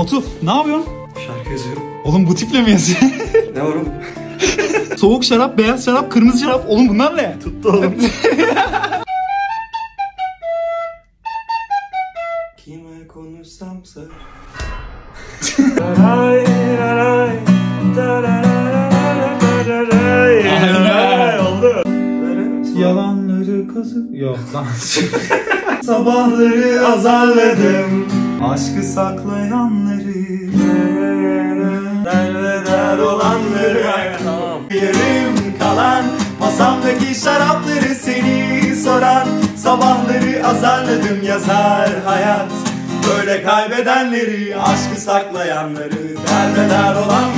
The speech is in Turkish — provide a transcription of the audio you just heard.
Batu ne yapıyorsun? Şarkı yazıyorum. Oğlum bu tiple mi yazıyorsun? Ne var oğlum? Soğuk şarap, beyaz şarap, kırmızı şarap. Oğlum bunlar ne? Tuttu oğlum. Kime konuşsam sır. Aynen. Oldu. Yalanları kazık... Yok lan. Sabahları azarladım Aşkı saklayanları Derbeder olanları Yarım kalan Masamdaki şarapları seni soran Sabahları azarladım yazar hayat. Böyle kaybedenleri Aşkı saklayanları Derbeder olanları